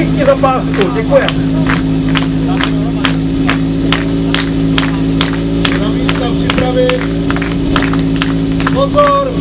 všichni za pásku, děkuji. Na místa připravit. Pozor!